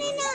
nena.